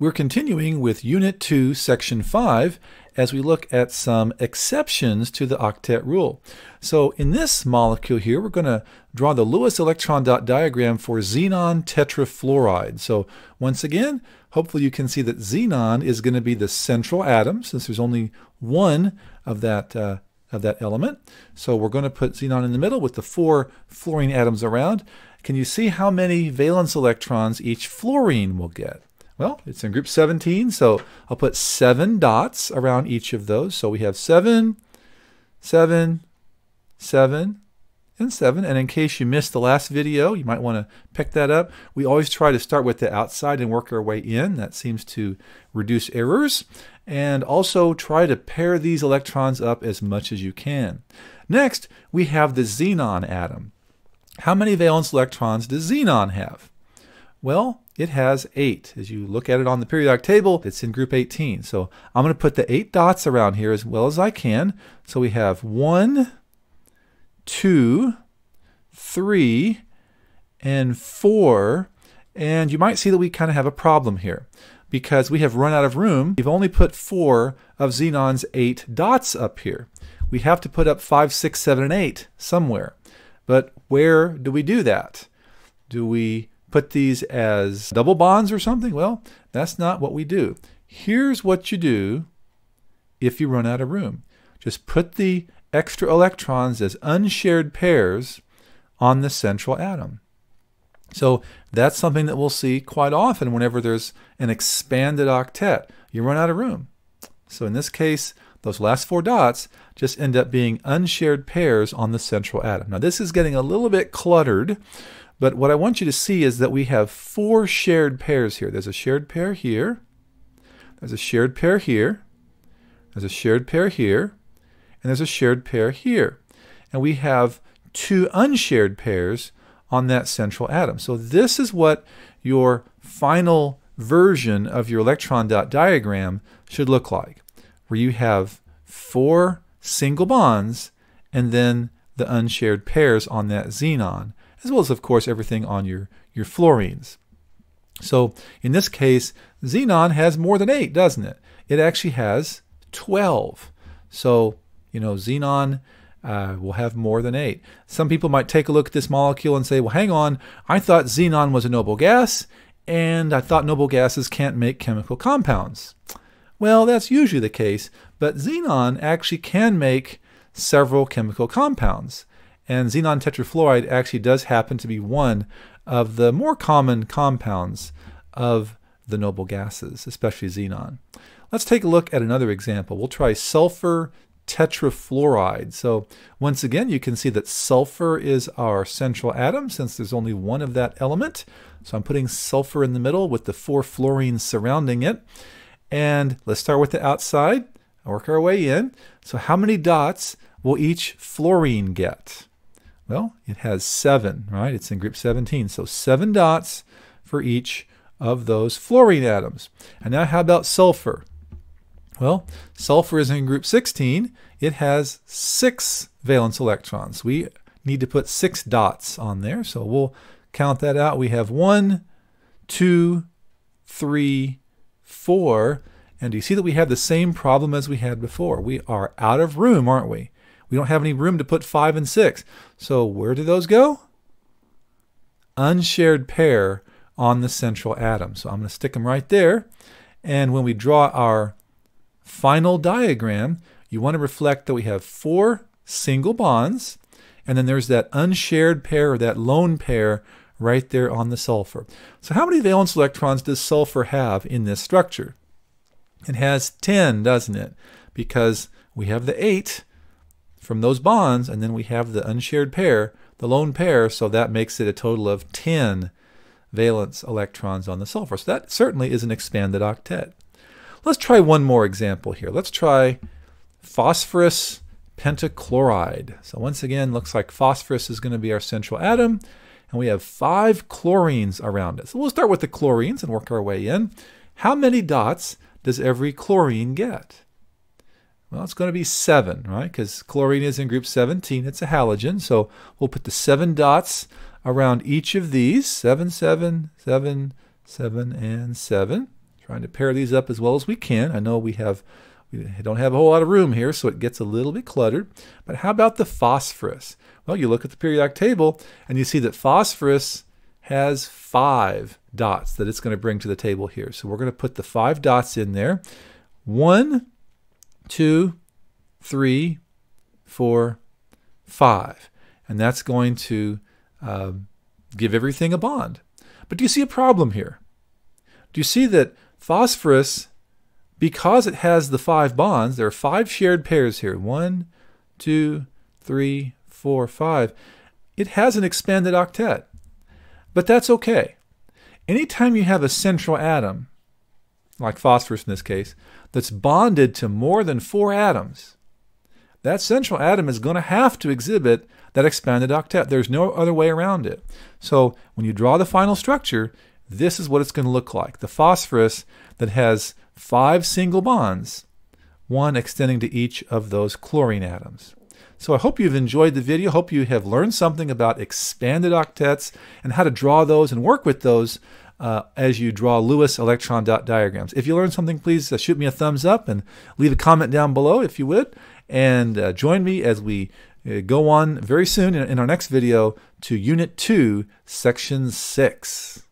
We're continuing with Unit 2, Section 5, as we look at some exceptions to the octet rule. So in this molecule here, we're going to draw the Lewis electron dot diagram for xenon tetrafluoride. So once again, hopefully you can see that xenon is going to be the central atom, since there's only one of that uh, of that element. So we're going to put xenon in the middle with the four fluorine atoms around. Can you see how many valence electrons each fluorine will get? Well, it's in group 17, so I'll put seven dots around each of those. So we have seven, seven, seven, and seven. And in case you missed the last video, you might want to pick that up. We always try to start with the outside and work our way in. That seems to reduce errors. And also try to pair these electrons up as much as you can. Next, we have the xenon atom. How many valence electrons does xenon have? Well, it has 8. As you look at it on the periodic table, it's in group 18. So I'm going to put the 8 dots around here as well as I can. So we have one, two, three, and 4. And you might see that we kind of have a problem here because we have run out of room. We've only put 4 of Xenon's 8 dots up here. We have to put up five, six, seven, and 8 somewhere. But where do we do that? Do we put these as double bonds or something? Well, that's not what we do. Here's what you do if you run out of room. Just put the extra electrons as unshared pairs on the central atom. So that's something that we'll see quite often whenever there's an expanded octet. You run out of room. So in this case, those last four dots just end up being unshared pairs on the central atom. Now this is getting a little bit cluttered but what I want you to see is that we have four shared pairs here. There's a shared pair here. There's a shared pair here. There's a shared pair here. And there's a shared pair here. And we have two unshared pairs on that central atom. So this is what your final version of your electron dot diagram should look like, where you have four single bonds and then the unshared pairs on that xenon as well as, of course, everything on your, your fluorines. So in this case, xenon has more than 8, doesn't it? It actually has 12. So, you know, xenon uh, will have more than 8. Some people might take a look at this molecule and say, well, hang on, I thought xenon was a noble gas, and I thought noble gases can't make chemical compounds. Well, that's usually the case, but xenon actually can make several chemical compounds. And xenon tetrafluoride actually does happen to be one of the more common compounds of the noble gases, especially xenon. Let's take a look at another example. We'll try sulfur tetrafluoride. So once again, you can see that sulfur is our central atom since there's only one of that element. So I'm putting sulfur in the middle with the four fluorines surrounding it. And let's start with the outside, work our way in. So how many dots will each fluorine get? Well, it has seven, right? It's in group 17. So seven dots for each of those fluorine atoms. And now how about sulfur? Well, sulfur is in group 16. It has six valence electrons. We need to put six dots on there. So we'll count that out. We have one, two, three, four. And do you see that we have the same problem as we had before? We are out of room, aren't we? We don't have any room to put 5 and 6. So where do those go? Unshared pair on the central atom. So I'm going to stick them right there. And when we draw our final diagram, you want to reflect that we have four single bonds, and then there's that unshared pair or that lone pair right there on the sulfur. So how many valence electrons does sulfur have in this structure? It has 10, doesn't it? Because we have the 8 from those bonds, and then we have the unshared pair, the lone pair, so that makes it a total of 10 valence electrons on the sulfur. So that certainly is an expanded octet. Let's try one more example here. Let's try phosphorus pentachloride. So once again, looks like phosphorus is going to be our central atom, and we have five chlorines around it. So we'll start with the chlorines and work our way in. How many dots does every chlorine get? Well, it's going to be 7, right? Because chlorine is in group 17. It's a halogen. So we'll put the 7 dots around each of these. 7, 7, 7, 7, and 7. Trying to pair these up as well as we can. I know we have we don't have a whole lot of room here, so it gets a little bit cluttered. But how about the phosphorus? Well, you look at the periodic table and you see that phosphorus has five dots that it's going to bring to the table here. So we're going to put the five dots in there. One, two, three, four, five. And that's going to um, give everything a bond. But do you see a problem here? Do you see that phosphorus because it has the five bonds, there are five shared pairs here. One, two, three, four, five. It has an expanded octet. But that's okay. Anytime you have a central atom, like phosphorus in this case, that's bonded to more than four atoms, that central atom is going to have to exhibit that expanded octet. There's no other way around it. So when you draw the final structure, this is what it's going to look like. The phosphorus that has five single bonds, one extending to each of those chlorine atoms. So I hope you've enjoyed the video. Hope you have learned something about expanded octets and how to draw those and work with those uh, as you draw Lewis electron dot diagrams. If you learned something, please uh, shoot me a thumbs up and leave a comment down below if you would. And uh, join me as we uh, go on very soon in, in our next video to Unit 2, Section 6.